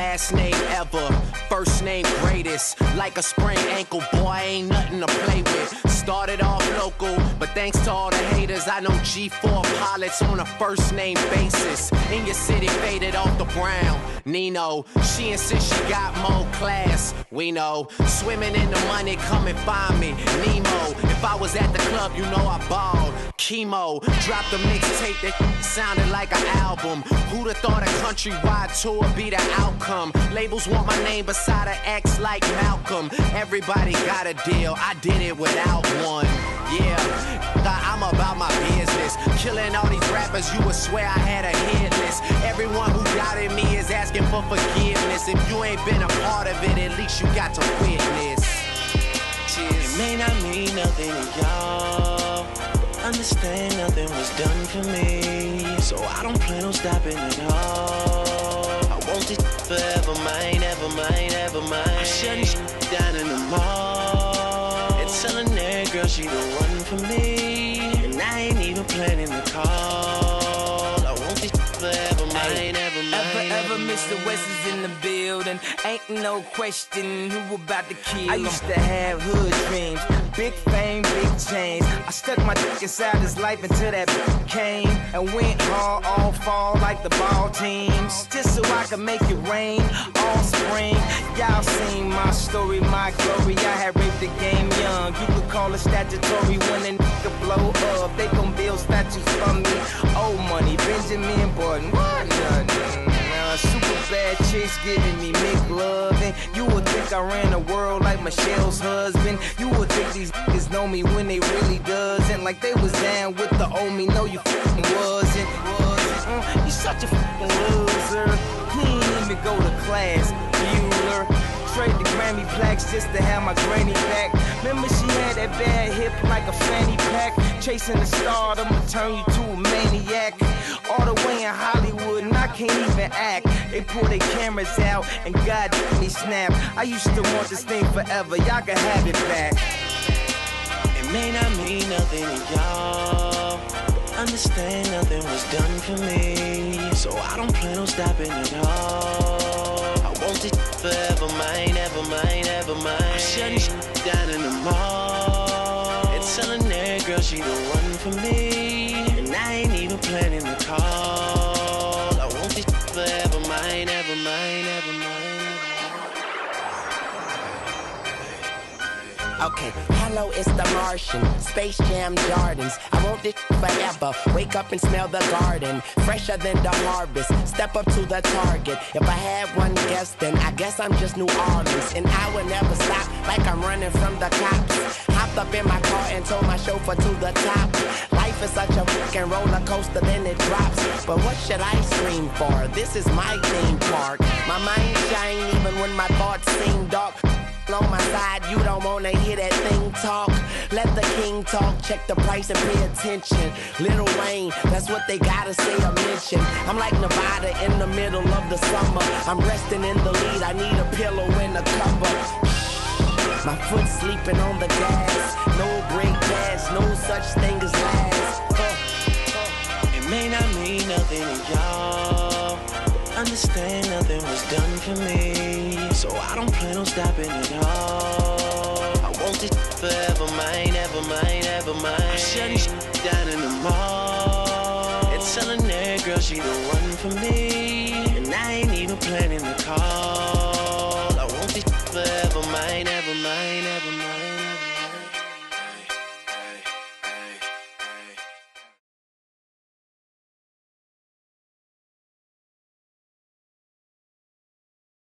last name ever, first name greatest. Like a sprained ankle, boy, ain't nothing to play with. Started off local, but thanks to all the haters, I know G4 pilots on a first name basis. In your city, faded off the brown. Nino, she insists she got more class. We know, swimming in the money, come and find me. Nemo, if I was at the club, you know I balled. Chemo, dropped a mixtape that sounded like an album. Who'd have thought a countrywide tour be the outcome? Labels want my name beside an X like Malcolm. Everybody got a deal, I did it without one. Yeah, I'm about my business. Killing all these rappers, you would swear I had a hit list. Everyone who doubted me is asking for forgiveness. If you ain't been a part of it, at least you got to witness. Cheers. It may not mean nothing to y'all. Understand nothing was done for me. So I don't plan on stopping at all. I want this forever mine, ever mine, ever mine. Shutting down in the mall. And telling that girl she the one for me. And I ain't even planning the call. I want this forever mine, ever mine. Ever, ever, Mr. West is in the building. Ain't no question who about to kill. I used to have hood dreams, big fame, big chains. I stuck my dick inside his life until that bitch came and went hard all fall like the ball teams, just so I could make it rain all spring. Y'all seen my story, my glory. I had raped the game young. You could call it statutory when a nigga blow up. They gon' build statues for me. Old money, Benjamin Button, what nothing. Now, super bad chicks giving me McLovin. And you would think I ran the world like Michelle's husband. You would think these niggas know me when they really doesn't. Like they was down with the old me. No, you fucking wasn't. Mm, you such a fucking loser. He ain't even go to class. Bueller. Trade the Grammy plaques just to have my granny back. Remember she had that bad hip like a fanny pack. Chasing the star, I'ma turn you to a maniac. Can't act. They pull their cameras out, and God me snap. I used to want this thing forever, y'all can have it back. It may not mean nothing to y'all. Understand nothing was done for me. So I don't plan on stopping at all. I want this forever mine, ever mine, ever mine. I'm shutting down in the mall. And telling that girl she the one for me. Mine, ever mine, ever mine. Okay, hello, it's the Martian. Space Jam Jordans. I want this forever. Wake up and smell the garden. Fresher than the harvest. Step up to the target. If I had one guess, then I guess I'm just New Orleans. And I will never stop like I'm running from the cops. Hopped up in my car and told my chauffeur to the top. Life is such a fucking roller coaster, then it drops. But what should I scream for? This is my theme park. My mind shine even when my thoughts seem dark King talk, check the price and pay attention. Lil Wayne, that's what they gotta say or mention. I'm like Nevada in the middle of the summer. I'm resting in the lead, I need a pillow and a cover. My foot sleeping on the gas, no break gas, no such thing as last. It may not mean nothing to y'all. Understand nothing was done for me. So I don't plan on stopping at all never mind, never mind, never mind. I shut down in the mall and telling that girl she the one for me. And I ain't even planning the call. I won't be forever mine.